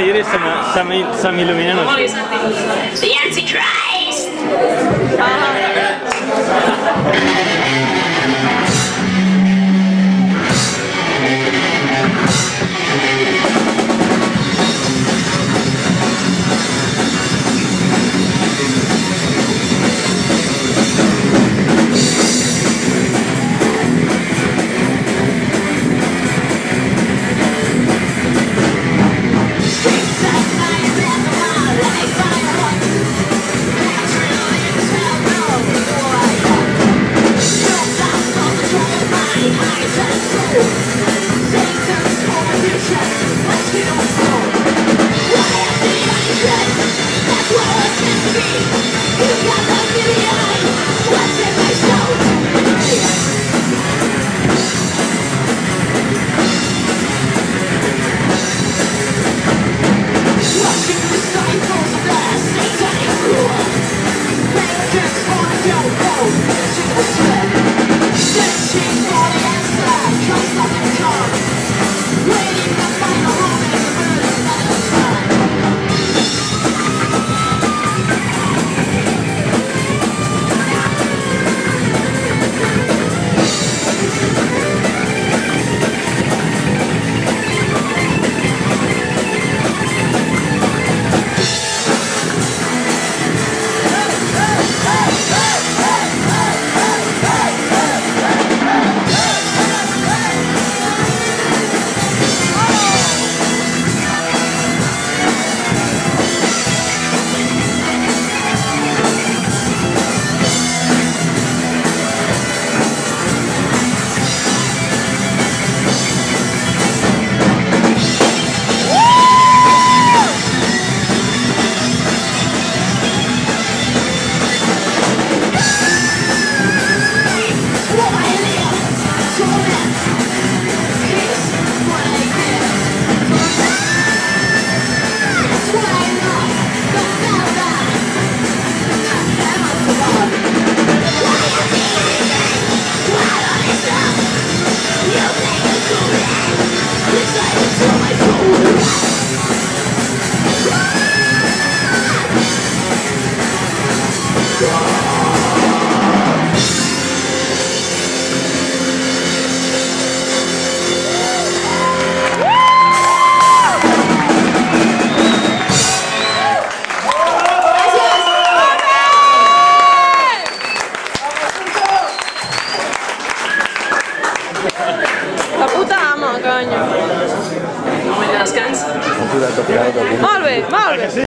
és que dius la Iris se m'ha- se m'ha- se m'il·luminen els ulls. The Antichrist! La